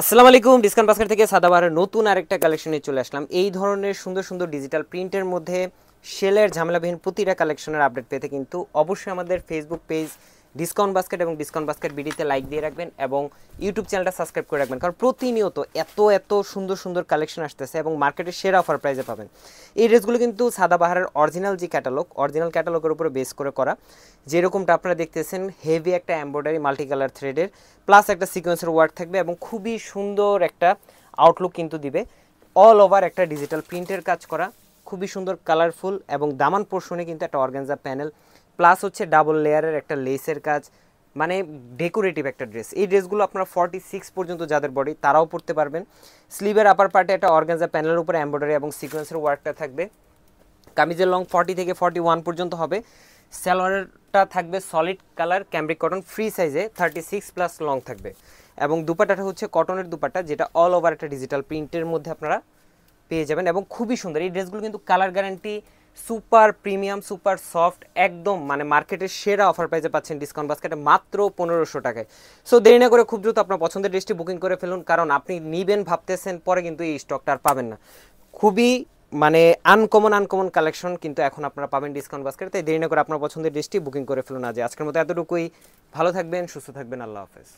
আসসালামু আলাইকুম, discount basket থেকে সাদাবারের নতুন আরেকটা কালেকশনে চলে আসলাম। এই ধরনের সুন্দর সুন্দর ডিজিটাল প্রিন্টের মধ্যে সেলের ঝামেলাবিহীন প্রতিটা কালেকশনের আপডেট পেতে কিন্তু অবশ্যই আমাদের ফেসবুক পেজ ডিসকাউন্ট বাস্কেট এবং ডিসকাউন্ট বাস্কেট বিডিতে লাইক দিয়ে রাখবেন এবং ইউটিউব চ্যানেলটা সাবস্ক্রাইব করে রাখবেন। কারণ প্রতিনিয়ত এত এত সুন্দর সুন্দর কালেকশন আসতেছে এবং মার্কেটে সেরা অফার প্রাইজে পাবেন। এই ড্রেসগুলো কিন্তু সাদাবাহারের অরিজিনাল যে ক্যাটালগ অরিজিনাল ক্যাটালগের উপরে বেস করে করা। যেরকমটা আপনারা দেখতেছেন হেভি একটা এমব্রয়ডারি মাল্টি কালার থ্রেডের প্লাস একটা সিকোয়েন্সের ওয়ার্ক থাকবে এবং খুবই সুন্দর একটা আউটলুক কিন্তু দিবে। অল ওভার একটা ডিজিটাল প্রিন্টের কাজ করা, খুবই সুন্দর কালারফুল এবং দামান পোর্শনে কিন্তু একটা অর্গানজা প্যানেল প্লাস হচ্ছে ডাবল লেয়ারের একটা লেসের কাজ। মানে ডেকোরেটিভ একটা ড্রেস এই ড্রেসগুলো আপনারা ফর্টি সিক্স পর্যন্ত যাদের বডি তারাও পরতে পারবেন। স্লিভের আপার পার্টে একটা অর্গানজা প্যানেলের উপরে এমব্রয়ডারি এবং সিকোয়েন্সের ওয়ার্কটা থাকবে। কামিজের লং ফর্টি থেকে ফর্টি ওয়ান পর্যন্ত হবে। স্যালোয়ারটা থাকবে solid colour cambric cotton free সাইজে থার্টি সিক্স প্লাস লং থাকবে। এবং দুপাটাটা হচ্ছে কটনের দুপাটা, যেটা অল ওভার একটা ডিজিটাল প্রিন্টের মধ্যে আপনারা পেয়ে যাবেন। এবং খুবই সুন্দর, এই ড্রেসগুলো কিন্তু colour guarantee super premium, super soft, একদম মানে মার্কেটের সেরা অফার প্রাইসে পাচ্ছেন ডিসকাউন্ট বাস্কেটে মাত্র পনেরোশো টাকায়। সো দেরি না করে খুব দ্রুত আপনার পছন্দের ড্রেসটি বুকিং করে ফেলুন, কারণ আপনি নিবেন, ভাবতেছেন, পরে কিন্তু এই স্টকটা আর পাবেন না। খুবই মানে আনকমন আনকমন কালেকশন কিন্তু এখন আপনারা পাবেন ডিসকাউন্ট বাস্কেট তাই দেরি না করে আপনার পছন্দের ড্রেসটি বুকিং করে ফেলুন আজ। আজকের মতো এতটুকুই। ভালো থাকবেন, সুস্থ থাকবেন, আল্লাহ হাফেজ।